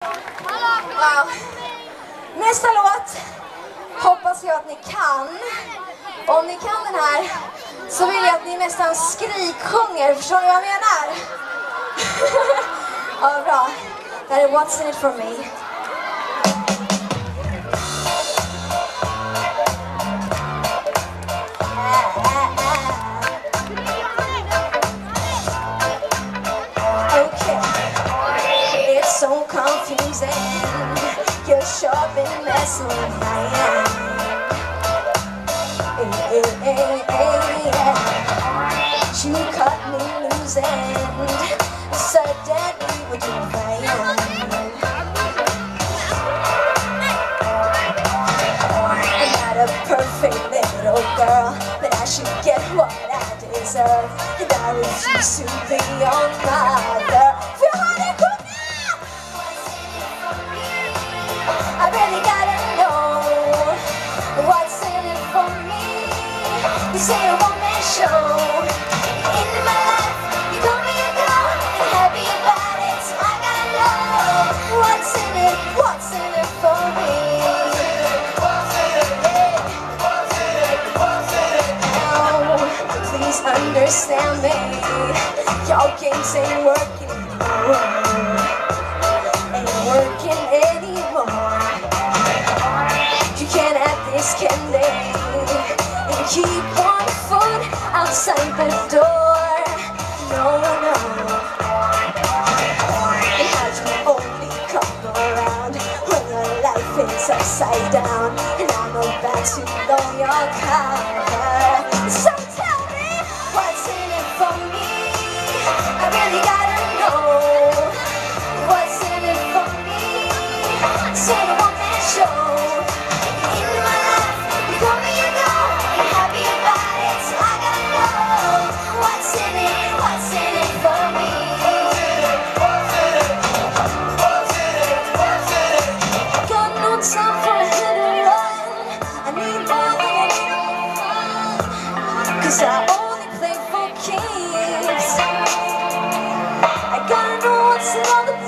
Wow. Nästa låt hoppas jag att ni kan. Om ni kan den här så vill jag att ni nästan skriksjunger. Förstår ni vad jag menar? ja, bra. Det här är What's in it for me. Confusing. You're sure been messing with my mind. Hey, hey, hey, hey. You cut me loose and suddenly would you find? I'm not a perfect little girl, but I should get what I deserve. And I refuse to be your mother. Really gotta know what's in it for me. You say a one-man show. In my life, you told me to go and happy about it. So I gotta know what's in it, what's in it for me. Please understand me. Your games ain't working this can end. And keep one foot outside the door. No, no It has me only come around When your life is upside down. And I'm about to blow your cover So tell me, what's in it for me? I really gotta know What's in it for me? Cause I only play for keeps I gotta know what's another